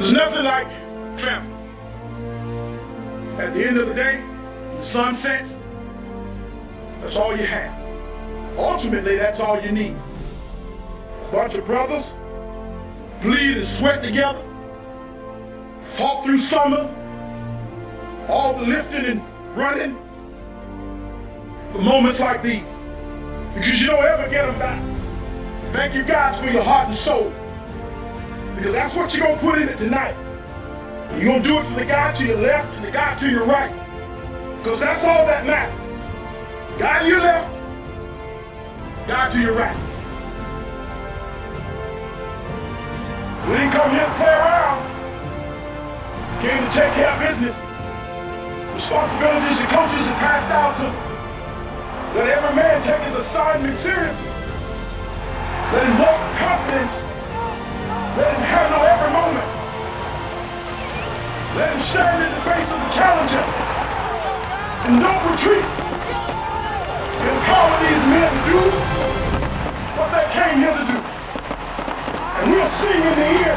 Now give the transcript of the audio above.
There's nothing like family. At the end of the day, the sun sets, that's all you have. Ultimately, that's all you need. A bunch of brothers bleed and sweat together, fought through summer, all the lifting and running for moments like these. Because you don't ever get them back. Thank you, God, for your heart and soul. Because that's what you're going to put in it tonight. You're going to do it for the guy to your left and the guy to your right. Because that's all that matters. Guy to your left, guy to your right. We didn't come here to play around. Came to take care of business. Responsibilities the coaches have passed out to let every man take his assignment seriously. Let him walk confidence. Let him handle every moment. Let him stand in the face of the challenger and don't retreat. Empower these men to do what they came here to do. And we'll see in the end